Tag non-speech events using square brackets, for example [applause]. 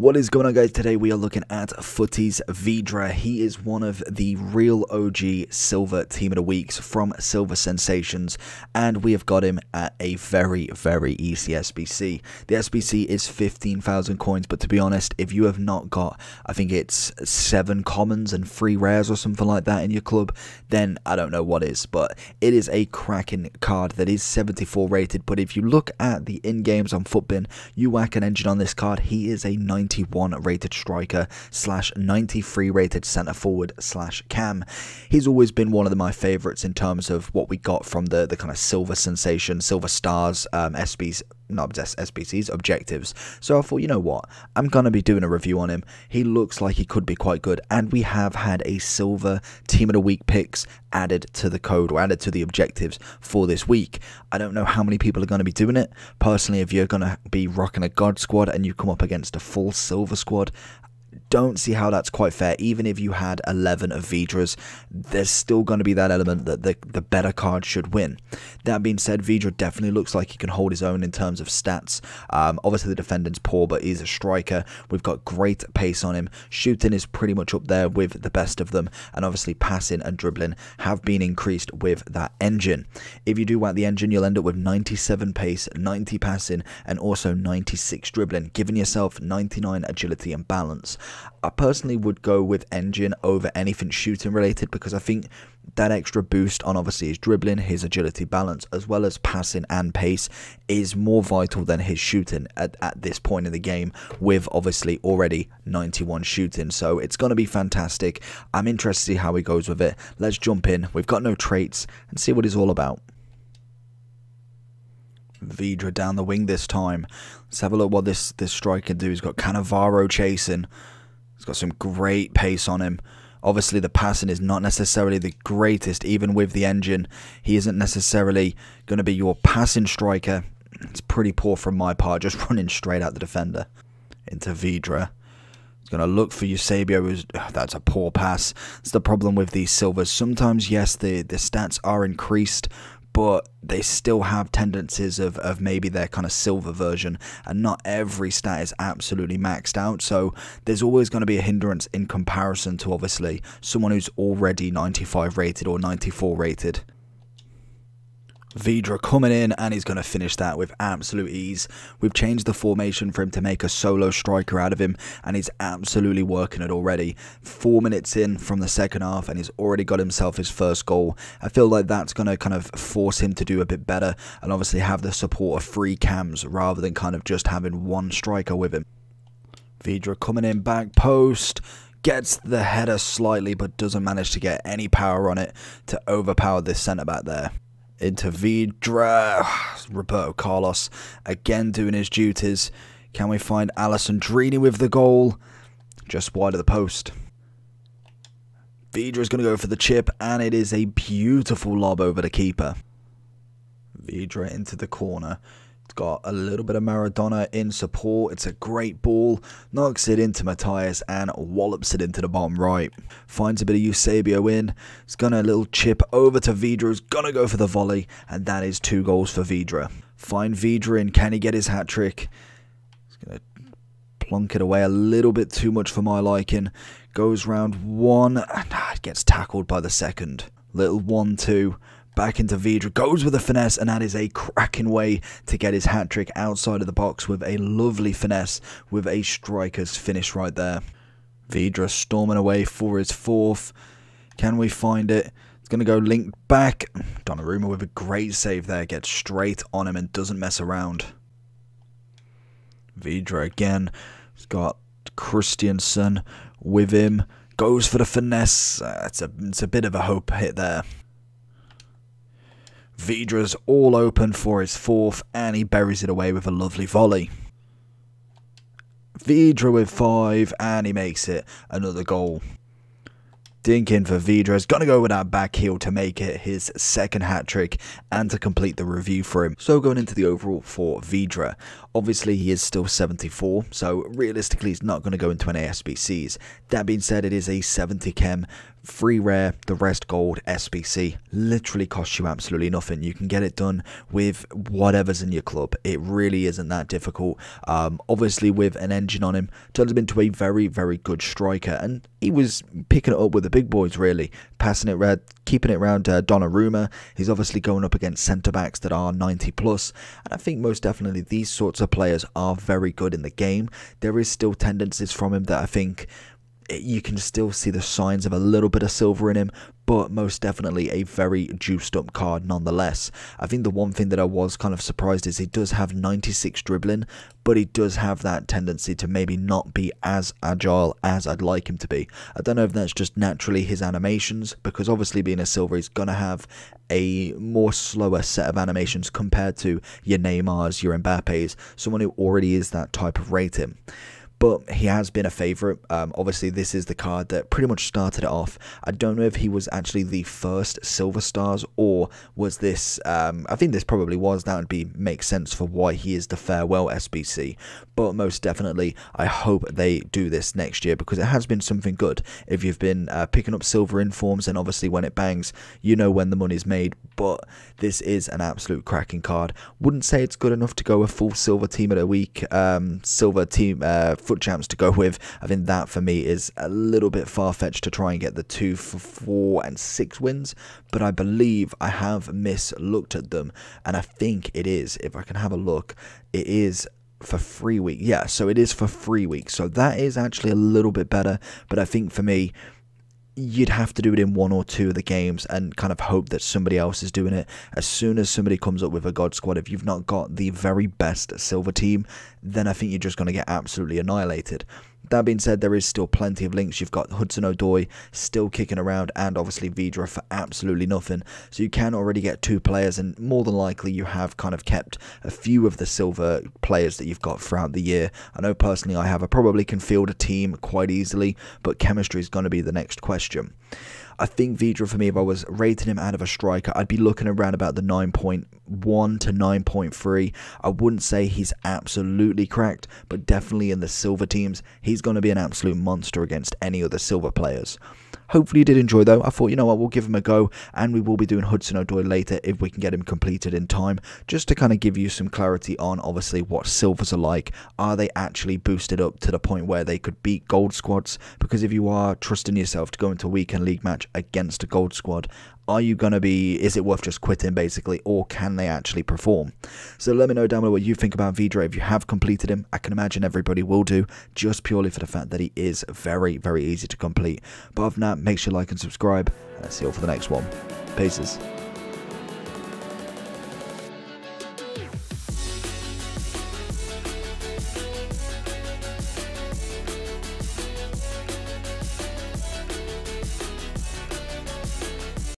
What is going on guys? Today we are looking at Futties Vydra. He is one of the real OG Silver Team of the Weeks from Silver Sensations and we have got him at a very very easy SBC. The SBC is 15,000 coins but to be honest if you have not got I think it's 7 commons and 3 rares or something like that in your club then I don't know what is but it is a cracking card that is 74 rated but if you look at the in-games on Futbin you whack an engine on this card he is a 90 91 rated striker slash 93 rated centre forward slash cam. He's always been one of my favourites in terms of what we got from the, the kind of silver sensation, silver stars, um, SBs not SBC's objectives. So I thought, you know what, I'm gonna be doing a review on him. He looks like he could be quite good, and we have had a silver team of the week picks added to the code or added to the objectives for this week. I don't know how many people are going to be doing it. Personally, if you're going to be rocking a God squad and you come up against a full silver squad, don't see how that's quite fair. Even if you had 11 of Vydras, there's still going to be that element that the, the better card should win. That being said, Vydra definitely looks like he can hold his own in terms of stats. Um, obviously, the defendant's poor, but he's a striker. We've got great pace on him. Shooting is pretty much up there with the best of them. And obviously, passing and dribbling have been increased with that engine. If you do want the engine, you'll end up with 97 pace, 90 passing, and also 96 dribbling, giving yourself 99 agility and balance. I personally would go with engine over anything shooting related because I think that extra boost on obviously his dribbling, his agility balance, as well as passing and pace is more vital than his shooting at, at this point in the game with obviously already 91 shooting. So it's going to be fantastic. I'm interested to see how he goes with it. Let's jump in. We've got no traits and see what he's all about. Vydra down the wing this time. Let's have a look what this, this striker do. He's got Cannavaro chasing. He's got some great pace on him. Obviously, the passing is not necessarily the greatest, even with the engine. He isn't necessarily going to be your passing striker. It's pretty poor from my part, just [laughs] running straight at the defender. Into Vydra. He's going to look for Eusebio. Who's, [sighs] that's a poor pass. It's the problem with these silvers. Sometimes, yes, the, the stats are increased, but they still have tendencies of, of maybe their kind of silver version, and not every stat is absolutely maxed out. So there's always going to be a hindrance in comparison to obviously someone who's already 95 rated or 94 rated. Vydra coming in and he's going to finish that with absolute ease. We've changed the formation for him to make a solo striker out of him and he's absolutely working it already. Four minutes in from the second half and he's already got himself his first goal. I feel like that's going to kind of force him to do a bit better and obviously have the support of three cams rather than kind of just having one striker with him. Vydra coming in back post gets the header slightly but doesn't manage to get any power on it to overpower this centre back there into Vydra. [sighs] Roberto Carlos again doing his duties. Can we find Alessandrini with the goal? Just wide of the post. Vydra is going to go for the chip, and it is a beautiful lob over the keeper. Vydra into the corner. Got a little bit of Maradona in support. It's a great ball. Knocks it into Matthias and wallops it into the bottom right. Finds a bit of Eusebio in. It's gonna a little chip over to Vydra. Who's gonna go for the volley. And that is two goals for Vydra. Find Vydra in. Can he get his hat trick? He's gonna plunk it away a little bit too much for my liking. Goes round one and ah, gets tackled by the second. Little one two back into Vydra, goes with a finesse, and that is a cracking way to get his hat trick outside of the box with a lovely finesse with a striker's finish right there. Vydra storming away for his fourth. Can we find it? It's going to go linked back. Donnarumma with a great save there, gets straight on him and doesn't mess around. Vydra again. He's got Christiansen with him. Goes for the finesse. Uh, it's, a, it's a bit of a hope hit there. Vydra's all open for his fourth, and he buries it away with a lovely volley. Vydra with five, and he makes it another goal. Dinkin for Vydra is going to go with that back heel to make it his second hat trick and to complete the review for him. So going into the overall for Vydra, obviously he is still 74, so realistically he's not going to go into any SBCs. That being said, it is a 70 chem free rare, the rest gold, SBC, literally costs you absolutely nothing. You can get it done with whatever's in your club. It really isn't that difficult. Um, obviously, with an engine on him, turns him into a very, very good striker, and he was picking it up with the big boys, really, passing it red, keeping it around uh, Donnarumma. He's obviously going up against centre backs that are 90 plus, and I think most definitely these sorts of players are very good in the game. There is still tendencies from him that I think you can still see the signs of a little bit of silver in him, but most definitely a very juiced up card nonetheless. I think the one thing that I was kind of surprised is he does have 96 dribbling, but he does have that tendency to maybe not be as agile as I'd like him to be. I don't know if that's just naturally his animations, because obviously being a silver, he's going to have a more slower set of animations compared to your Neymars, your Mbappe's, someone who already is that type of rating but he has been a favourite. Um, obviously, this is the card that pretty much started it off. I don't know if he was actually the first Silver Stars or was this. Um, I think this probably was. That would be make sense for why he is the farewell SBC. But most definitely, I hope they do this next year because it has been something good. If you've been uh, picking up silver informs, and obviously when it bangs, you know when the money's made. But this is an absolute cracking card. Wouldn't say it's good enough to go a full silver team of the week. Um, silver team. Uh, FUT champs to go [laughs] with. I think that for me is a little bit far fetched to try and get the two for four and six wins, but I believe I have mislooked at them, and I think it is. If I can have a look, it is for three weeks. Yeah, so it is for three weeks. So that is actually a little bit better, but I think for me, you'd have to do it in one or two of the games and kind of hope that somebody else is doing it. As soon as somebody comes up with a God squad, if you've not got the very best silver team, then I think you're just going to get absolutely annihilated. That being said, there is still plenty of links. You've got Hudson Odoi still kicking around, and obviously Vydra for absolutely nothing. So you can already get two players, and more than likely you have kind of kept a few of the silver players that you've got throughout the year. I know personally I have. I probably can field a team quite easily, but chemistry is going to be the next question. I think Vydra for me, if I was rating him out of a striker, I'd be looking around about the 9.1 to 9.3. I wouldn't say he's absolutely cracked, but definitely in the silver teams, he's going to be an absolute monster against any other silver players. Hopefully you did enjoy though. I thought, you know what, we'll give him a go and we will be doing Hudson Odoi later if we can get him completed in time. Just to kind of give you some clarity on obviously what silvers are like. Are they actually boosted up to the point where they could beat gold squads? Because if you are trusting yourself to go into a weekend league match against a gold squad, are you going to be, is it worth just quitting basically, or can they actually perform? So let me know down below what you think about Vydra if you have completed him. I can imagine everybody will do, just purely for the fact that he is very, very easy to complete. But other than that, make sure you like and subscribe, and I'll see you all for the next one. Peace.